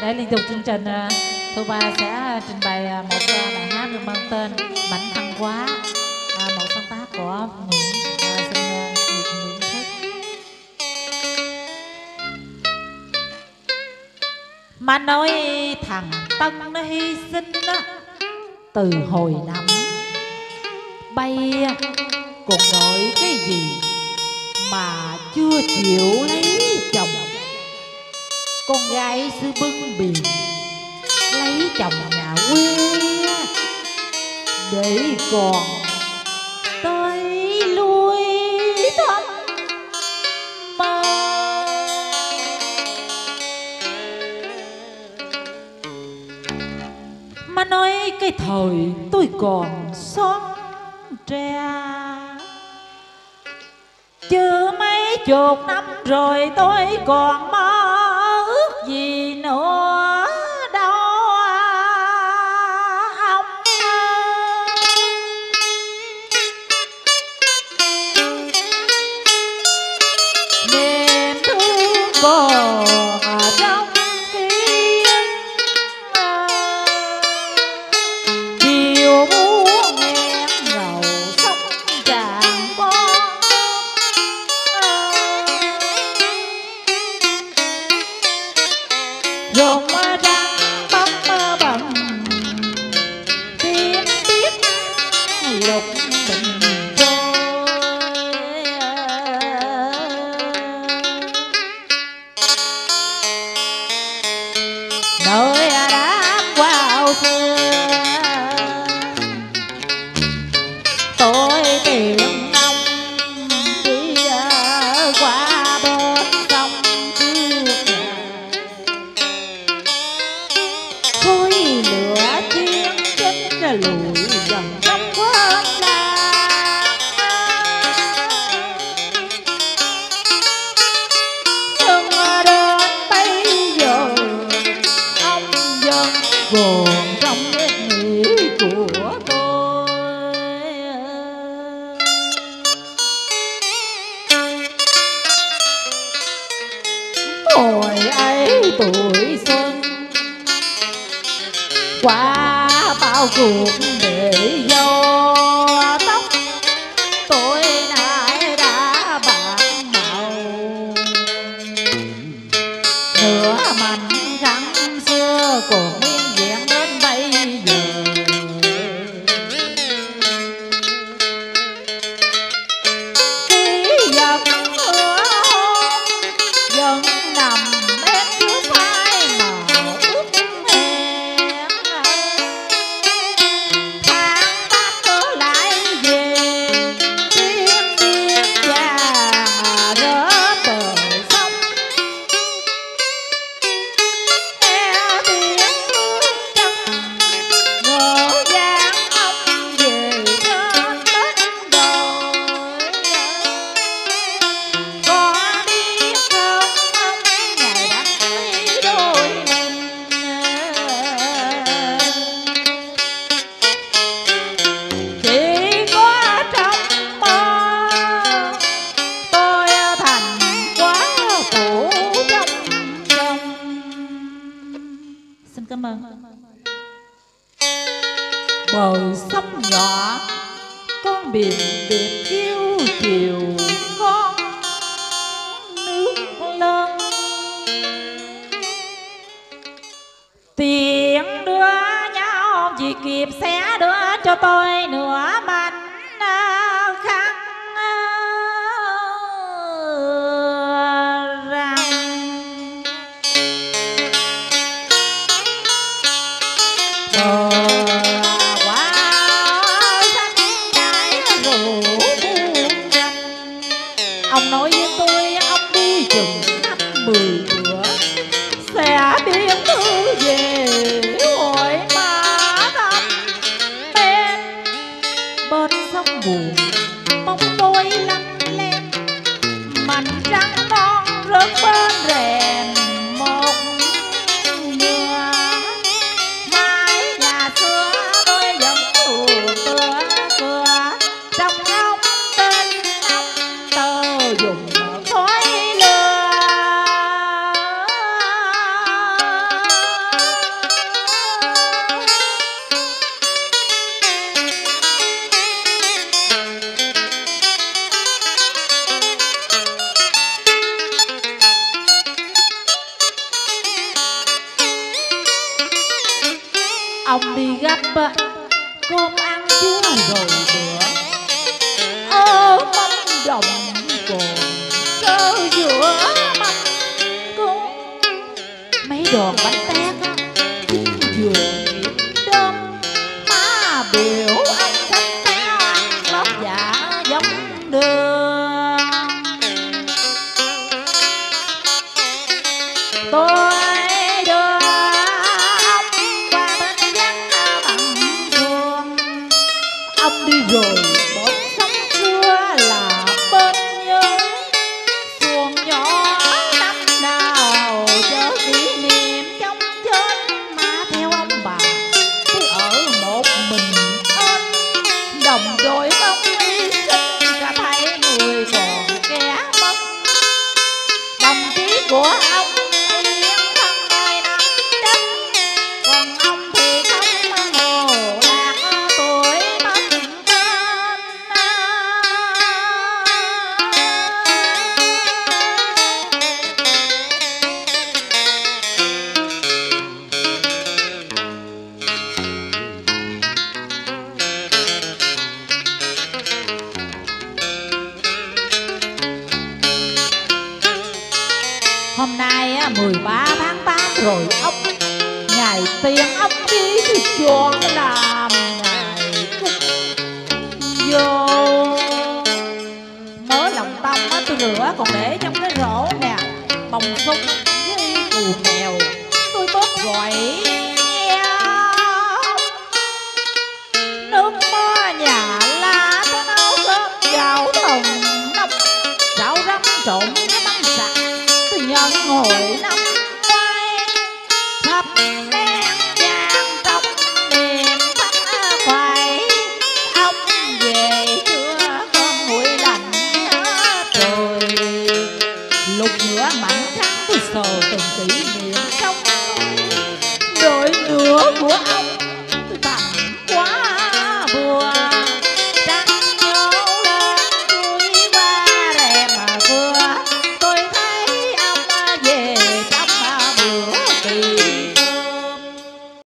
để liên tục chương trình ờ, thu ba sẽ ờ, trình bày ờ, một bài hát được mang tên Bánh thăng quá. Một sáng tác của nguyễn được nguyễn mà nói thằng tân nó hy sinh á, từ hồi năm bay còn đợi cái gì mà chưa chịu lấy chồng con gái xứ bưng biển lấy chồng nhà quê. Để còn tới lui thăm mơ mà nói cái thời tôi còn son tre chưa mấy chục năm rồi tôi còn có trong kiếp chiều muốn em ngào sống tràn con Now tuổi xuân. Qua bao cuộc đời bờ sông nhỏ, con biển đẹp yêu chiều con nước lớn. Tiền đưa nhau chỉ kịp sẽ đưa cho tôi nửa mảnh ông nói với tôi, ông đi chừng năm mười bữa sẽ biến thư về hội mà thăm em bên sông buồn mong tôi lắm lem mảnh trắng non rớt bên rèm ông đi gấp cơm ăn chưa rồi bữa ơ, mâm đồng còn cơ giữa mâm cúng mấy đòn bánh tét. Chín vừa đơm má biểu anh khách cao ăn lót dạ giống đường ông 13 tháng 8 rồi ông, Ngày tiền ông đi thì chọn làm ngày cúng vô Mớ lòng tâm á tôi rửa còn để trong cái rổ nè. Bồng súng với cù mèo, Tôi tốt gọi Nước mơ nhà la tôi nấu cơm gạo thồng nóng Rau răm trộn với măng sạc, tôi nhận hồi năm